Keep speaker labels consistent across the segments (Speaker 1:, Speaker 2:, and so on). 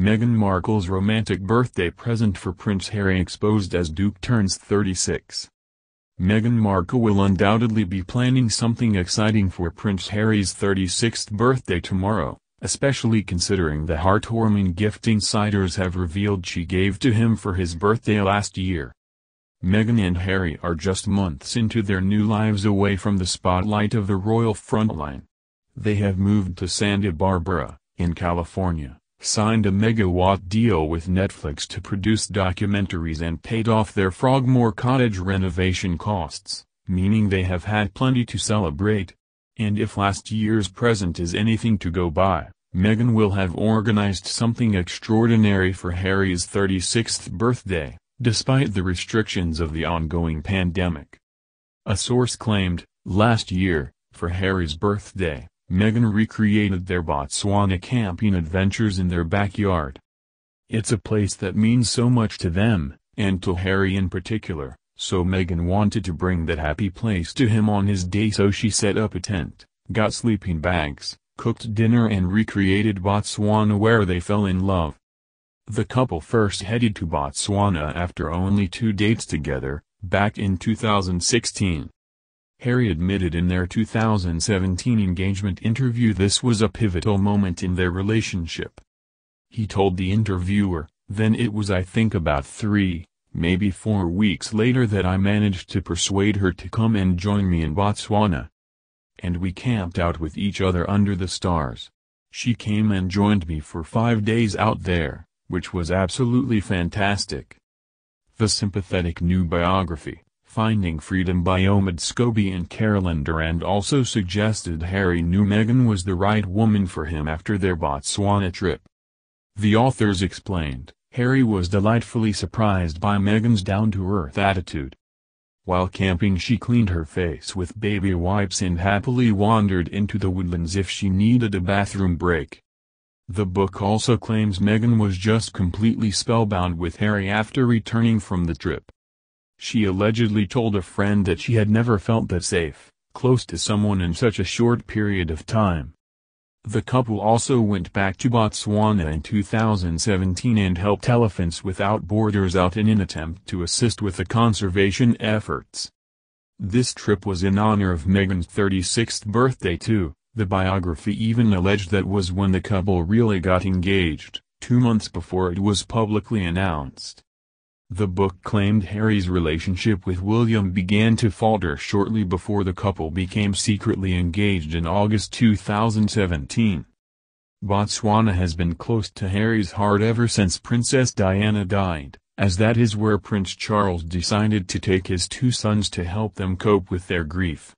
Speaker 1: Meghan Markle's romantic birthday present for Prince Harry exposed as Duke turns 36. Meghan Markle will undoubtedly be planning something exciting for Prince Harry's 36th birthday tomorrow, especially considering the heartwarming gift insiders have revealed she gave to him for his birthday last year. Meghan and Harry are just months into their new lives away from the spotlight of the royal frontline. They have moved to Santa Barbara, in California, signed a megawatt deal with Netflix to produce documentaries and paid off their Frogmore Cottage renovation costs, meaning they have had plenty to celebrate. And if last year's present is anything to go by, Meghan will have organized something extraordinary for Harry's 36th birthday, despite the restrictions of the ongoing pandemic. A source claimed, last year, for Harry's birthday, Meghan recreated their Botswana camping adventures in their backyard. It's a place that means so much to them, and to Harry in particular, so Meghan wanted to bring that happy place to him on his day so she set up a tent, got sleeping bags, cooked dinner and recreated Botswana where they fell in love. The couple first headed to Botswana after only two dates together, back in 2016. Harry admitted in their 2017 engagement interview this was a pivotal moment in their relationship. He told the interviewer, then it was I think about three, maybe four weeks later that I managed to persuade her to come and join me in Botswana. And we camped out with each other under the stars. She came and joined me for five days out there, which was absolutely fantastic. The sympathetic new biography Finding Freedom by Omid Scobie and Carolyn Durand also suggested Harry knew Meghan was the right woman for him after their Botswana trip. The authors explained, Harry was delightfully surprised by Meghan's down-to-earth attitude. While camping she cleaned her face with baby wipes and happily wandered into the woodlands if she needed a bathroom break. The book also claims Meghan was just completely spellbound with Harry after returning from the trip. She allegedly told a friend that she had never felt that safe, close to someone in such a short period of time. The couple also went back to Botswana in 2017 and helped Elephants Without Borders out in an attempt to assist with the conservation efforts. This trip was in honor of Meghan's 36th birthday too, the biography even alleged that was when the couple really got engaged, two months before it was publicly announced. The book claimed Harry's relationship with William began to falter shortly before the couple became secretly engaged in August 2017. Botswana has been close to Harry's heart ever since Princess Diana died, as that is where Prince Charles decided to take his two sons to help them cope with their grief.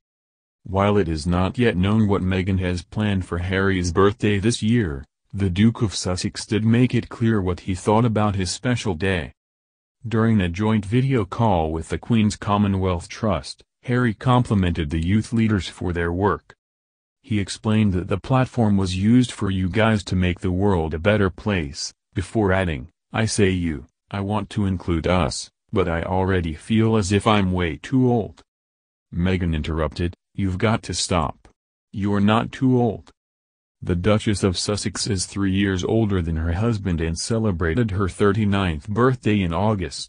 Speaker 1: While it is not yet known what Meghan has planned for Harry's birthday this year, the Duke of Sussex did make it clear what he thought about his special day. During a joint video call with the Queen's Commonwealth Trust, Harry complimented the youth leaders for their work. He explained that the platform was used for you guys to make the world a better place, before adding, I say you, I want to include us, but I already feel as if I'm way too old. Meghan interrupted, you've got to stop. You're not too old. The Duchess of Sussex is three years older than her husband and celebrated her 39th birthday in August.